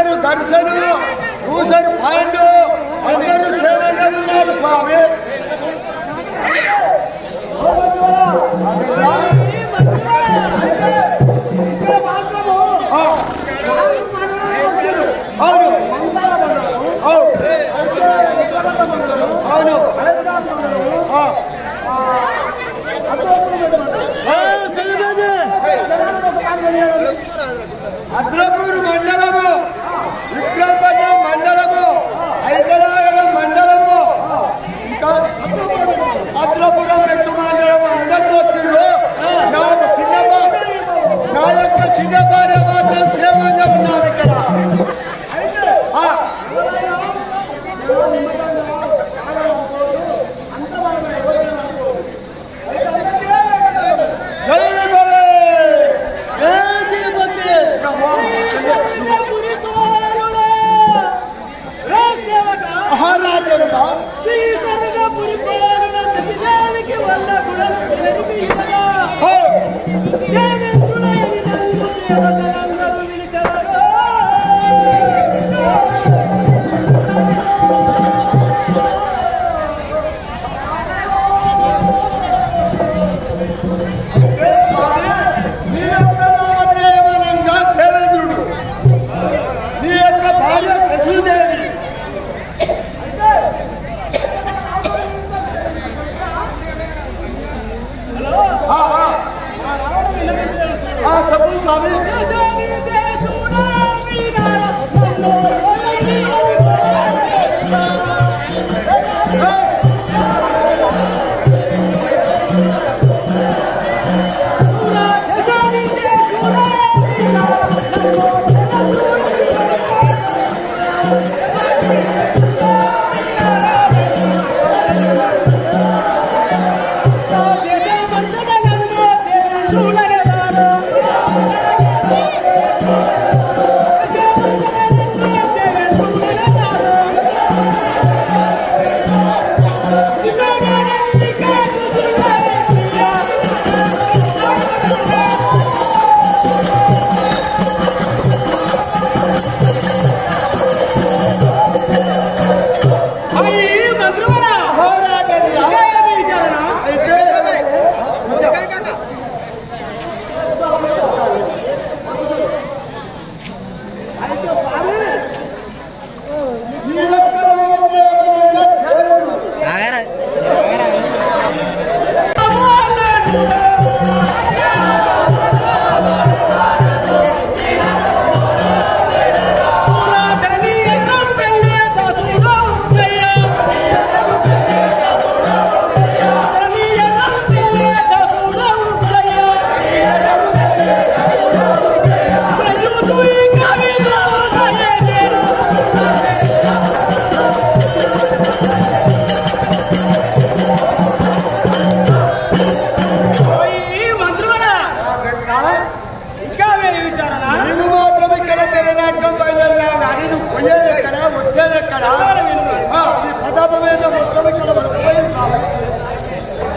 అందరూ దర్శను user point. అందరూ సేవలు ఉన్నారు స్వామి. అవును. అవును. అవును. Hallelujah. Ensemble.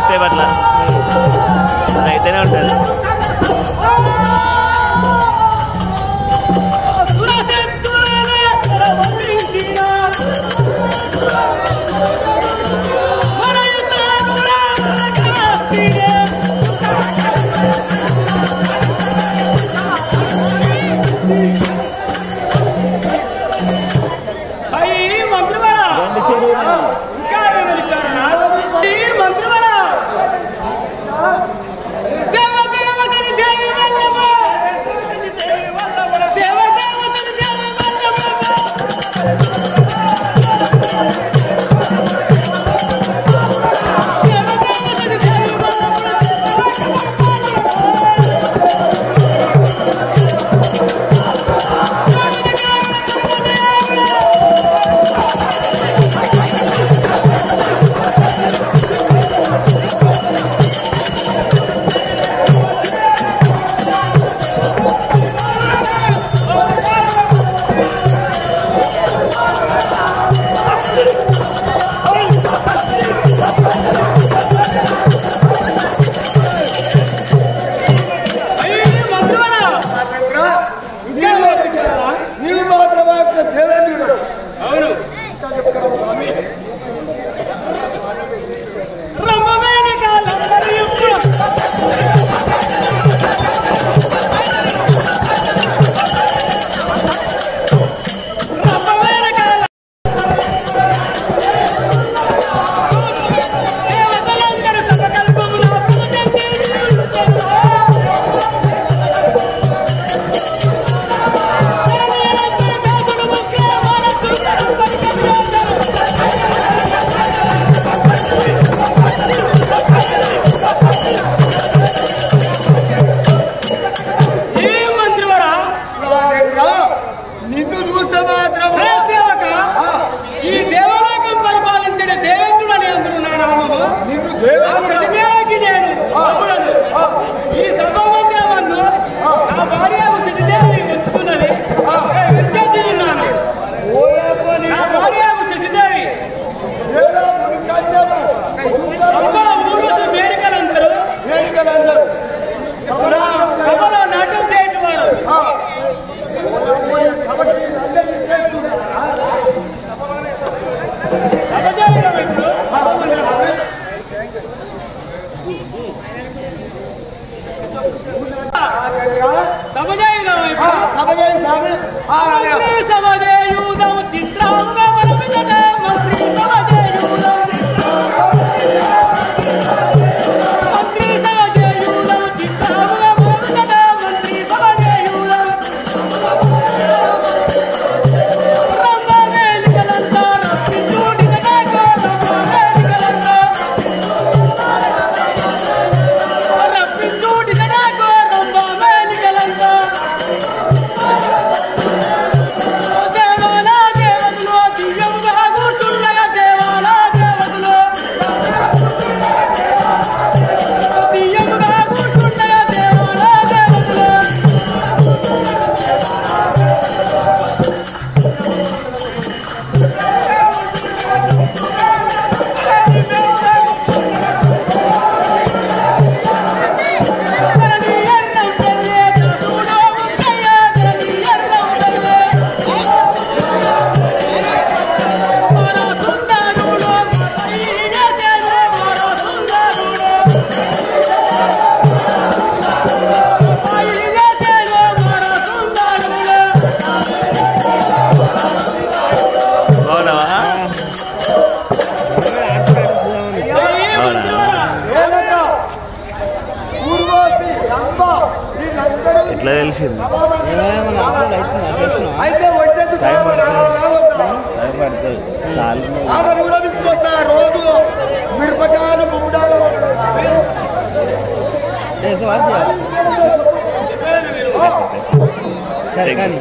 జెర్సేపు అట్లా అయితేనే ఉంటుంది. అయ్యి మంత్రివరా సభ జై సభ జై సభ జై సభ జై యూదం ఆమెను కూడా పిలుచుకొస్తా రోజు మిరపకాయలు బుమ్మడాలు సరే కానీ